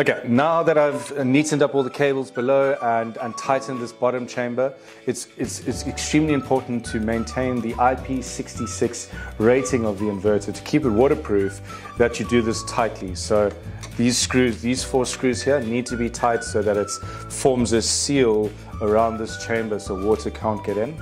Okay, now that I've neatened up all the cables below and, and tightened this bottom chamber, it's, it's, it's extremely important to maintain the IP66 rating of the inverter to keep it waterproof that you do this tightly. So these screws, these four screws here need to be tight so that it forms a seal around this chamber so water can't get in.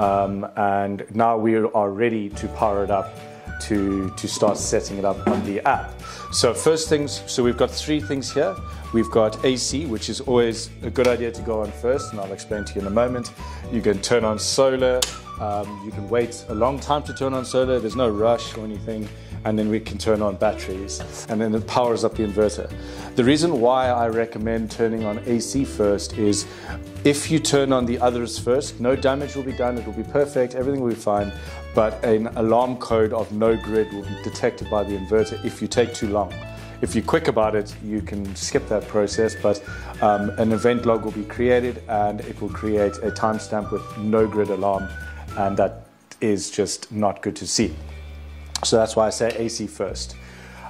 Um, and now we are ready to power it up to, to start setting it up on the app. So first things, so we've got three things here. We've got AC, which is always a good idea to go on first, and I'll explain to you in a moment. You can turn on solar. Um, you can wait a long time to turn on solar. There's no rush or anything. And then we can turn on batteries, and then it powers up the inverter. The reason why I recommend turning on AC first is if you turn on the others first, no damage will be done, it will be perfect, everything will be fine but an alarm code of no grid will be detected by the inverter if you take too long. If you're quick about it, you can skip that process, but um, an event log will be created and it will create a timestamp with no grid alarm, and that is just not good to see. So that's why I say AC first.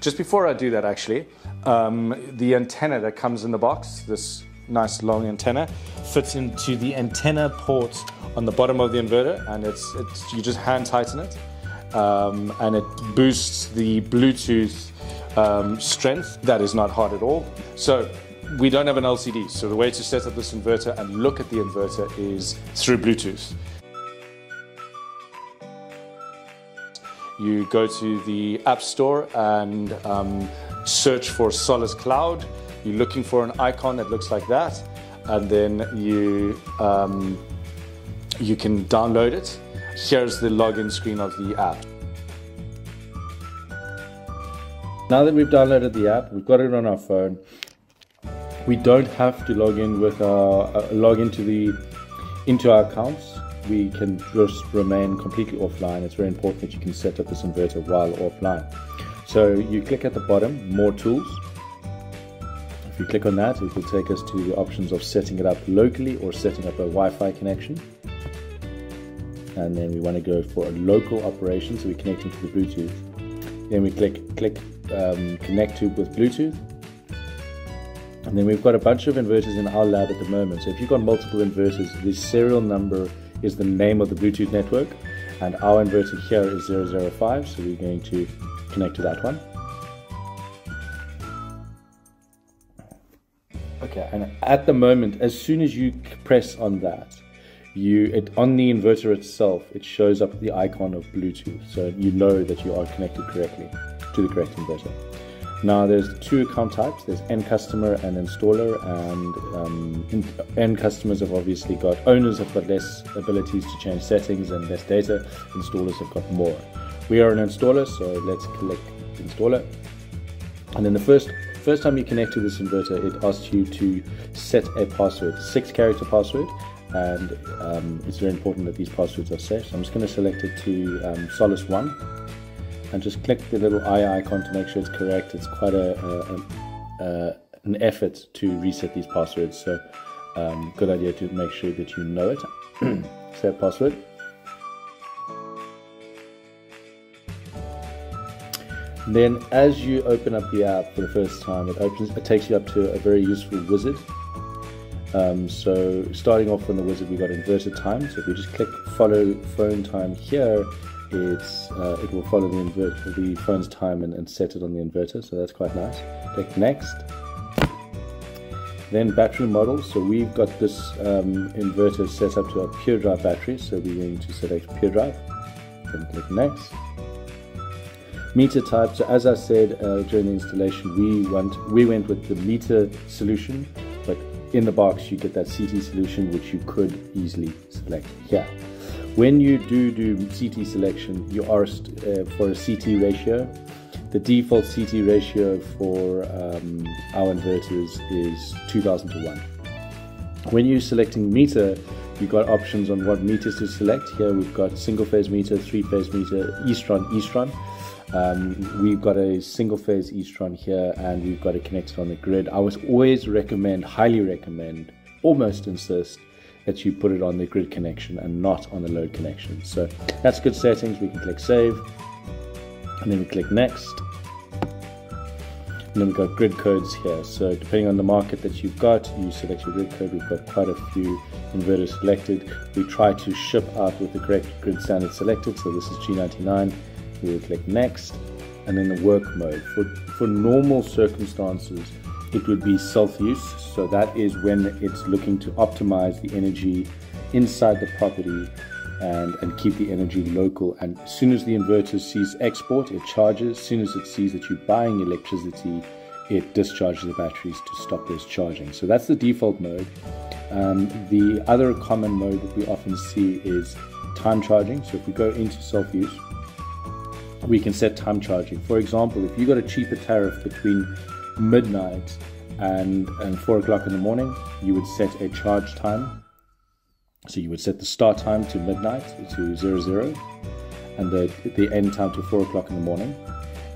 Just before I do that, actually, um, the antenna that comes in the box, this nice long antenna, fits into the antenna port on the bottom of the inverter, and it's, it's you just hand tighten it, um, and it boosts the Bluetooth um, strength. That is not hard at all. So we don't have an LCD, so the way to set up this inverter and look at the inverter is through Bluetooth. You go to the App Store and um, search for Solis Cloud. You're looking for an icon that looks like that, and then you um, you can download it. Here's the login screen of the app. Now that we've downloaded the app, we've got it on our phone. We don't have to log in with our uh, log into the into our accounts. We can just remain completely offline. It's very important that you can set up this inverter while offline. So you click at the bottom, more tools. If you click on that, it will take us to the options of setting it up locally or setting up a Wi-Fi connection and then we want to go for a local operation so we're connecting to the Bluetooth then we click click um, connect to with Bluetooth. And then we've got a bunch of inverters in our lab at the moment. So if you've got multiple inverters the serial number is the name of the Bluetooth network. And our inverter here is 005 so we're going to connect to that one. Okay and at the moment as soon as you press on that you it on the inverter itself it shows up the icon of bluetooth. So you know that you are connected correctly to the correct inverter. Now there's two account types. There's end customer and installer and um, end customers have obviously got owners have got less abilities to change settings and less data. Installers have got more. We are an installer so let's click installer. And then the first first time you connect to this inverter it asks you to set a password six character password. And um, it's very important that these passwords are set. So I'm just going to select it to um, Solis 1 and just click the little eye icon to make sure it's correct. It's quite a, a, a an effort to reset these passwords, so um, good idea to make sure that you know it. set password. Then as you open up the app for the first time, it opens it takes you up to a very useful wizard um, so starting off on the wizard, we've got inverter time. So if we just click follow phone time here, it's uh, it will follow the the phone's time and, and set it on the inverter. So that's quite nice. Click next. Then battery model. So we've got this um, inverter set up to a PureDrive battery. So we're going to select PureDrive. Then click next. Meter type. So as I said uh, during the installation, we want we went with the meter solution but in the box you get that CT solution which you could easily select here. When you do do CT selection, you asked uh, for a CT ratio. The default CT ratio for um, our inverters is 2000 to 1. When you're selecting meter, you've got options on what meters to select. Here we've got single phase meter, three phase meter, Eastron, Eastron. Um, we've got a single phase Eastron here and we've got it connected on the grid. I would always recommend, highly recommend, almost insist that you put it on the grid connection and not on the load connection. So that's good settings. We can click save and then we click next. And then we've got grid codes here. So depending on the market that you've got, you select your grid code. We've got quite a few inverters selected. We try to ship out with the correct grid standard selected. So this is G99. We will click next and then the work mode. For, for normal circumstances, it would be self-use. So that is when it's looking to optimize the energy inside the property and, and keep the energy local. And as soon as the inverter sees export, it charges. As soon as it sees that you're buying electricity, it discharges the batteries to stop those charging. So that's the default mode. Um, the other common mode that we often see is time charging. So if we go into self-use, we can set time charging. For example, if you got a cheaper tariff between midnight and, and 4 o'clock in the morning, you would set a charge time. So you would set the start time to midnight to 00 and the, the end time to 4 o'clock in the morning.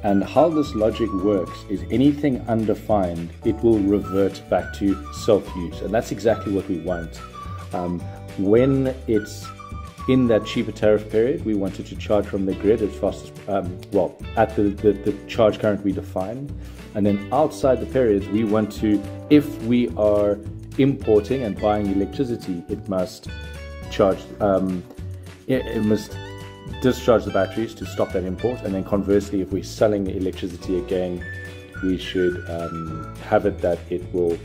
And how this logic works is anything undefined, it will revert back to self use. And that's exactly what we want. Um, when it's in that cheaper tariff period, we wanted to charge from the grid as fast as, um, well, at the, the, the charge current we define. And then outside the periods, we want to, if we are importing and buying electricity, it must charge, um, it, it must discharge the batteries to stop that import. And then conversely, if we're selling the electricity again, we should um, have it that it will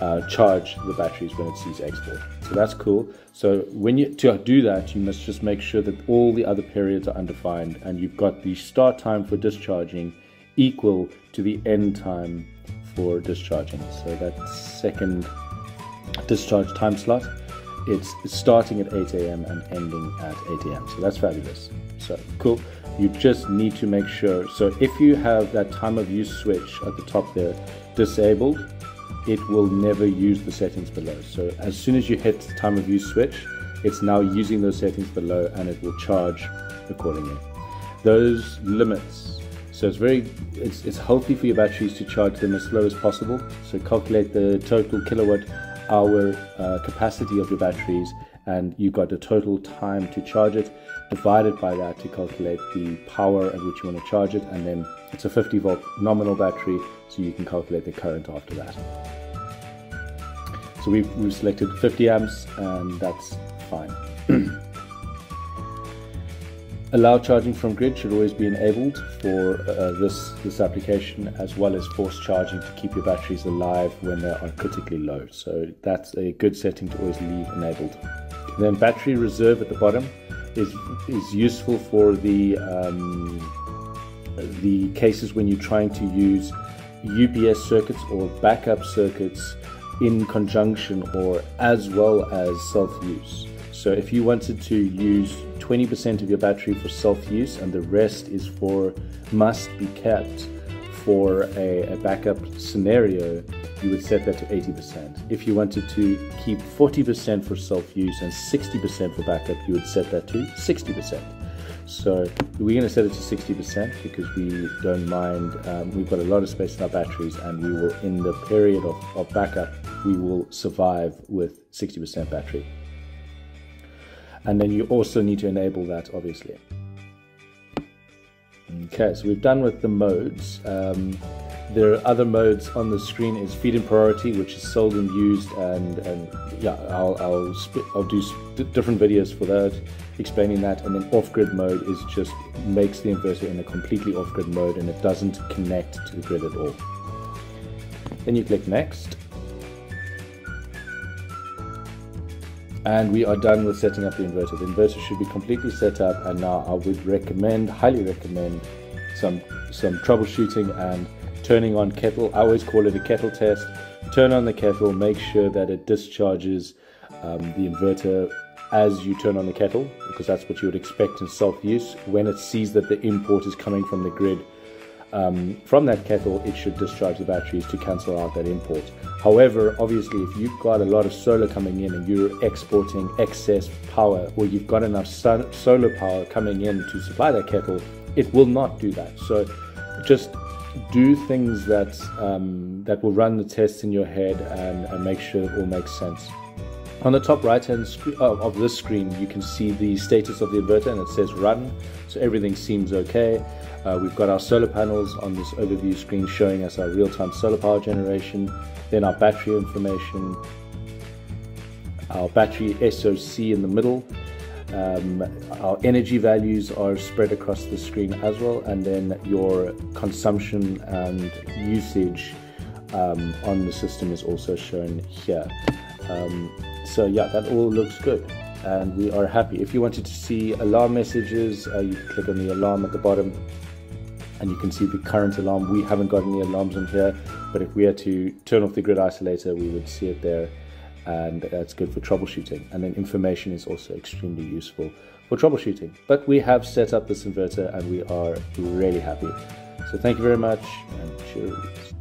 uh, charge the batteries when it sees export. So that's cool. So when you to do that, you must just make sure that all the other periods are undefined and you've got the start time for discharging equal to the end time for discharging. So that second discharge time slot, it's starting at 8 a.m. and ending at 8 a.m. So that's fabulous. So cool. You just need to make sure. So if you have that time of use switch at the top there disabled, it will never use the settings below. So as soon as you hit the time of use switch, it's now using those settings below and it will charge accordingly. Those limits, so it's very, it's, it's healthy for your batteries to charge them as slow as possible. So calculate the total kilowatt hour uh, capacity of your batteries and you've got the total time to charge it. Divided by that to calculate the power at which you want to charge it and then it's a 50 volt nominal battery so you can calculate the current after that. So we've, we've selected 50 amps and that's fine allow charging from grid should always be enabled for uh, this this application as well as force charging to keep your batteries alive when they are critically low so that's a good setting to always leave enabled then battery reserve at the bottom is is useful for the um, the cases when you're trying to use UPS circuits or backup circuits in conjunction or as well as self-use. So if you wanted to use 20% of your battery for self-use and the rest is for must be kept for a, a backup scenario, you would set that to 80%. If you wanted to keep 40% for self-use and 60% for backup, you would set that to 60%. So we're going to set it to 60% because we don't mind. Um, we've got a lot of space in our batteries, and we will, in the period of, of backup, we will survive with 60% battery. And then you also need to enable that, obviously. Okay, so we've done with the modes. Um, there are other modes on the screen is feed-in priority, which is seldom used, and, and yeah, I'll I'll, I'll do different videos for that, explaining that. And then off-grid mode is just makes the inverter in a completely off-grid mode, and it doesn't connect to the grid at all. Then you click next, and we are done with setting up the inverter. The inverter should be completely set up, and now I would recommend, highly recommend, some some troubleshooting and turning on kettle. I always call it a kettle test. Turn on the kettle, make sure that it discharges um, the inverter as you turn on the kettle, because that's what you would expect in self-use. When it sees that the import is coming from the grid, um, from that kettle, it should discharge the batteries to cancel out that import. However, obviously, if you've got a lot of solar coming in and you're exporting excess power, or you've got enough sun- solar power coming in to supply that kettle, it will not do that. So just do things that um, that will run the tests in your head and, and make sure it all makes sense. On the top right hand uh, of this screen, you can see the status of the inverter and it says run. So everything seems okay. Uh, we've got our solar panels on this overview screen showing us our real-time solar power generation, then our battery information, our battery SOC in the middle, um, our energy values are spread across the screen as well, and then your consumption and usage um, on the system is also shown here. Um, so yeah, that all looks good and we are happy. If you wanted to see alarm messages, uh, you can click on the alarm at the bottom and you can see the current alarm. We haven't got any alarms on here, but if we had to turn off the grid isolator, we would see it there and that's good for troubleshooting. And then information is also extremely useful for troubleshooting. But we have set up this inverter and we are really happy. So thank you very much and cheers.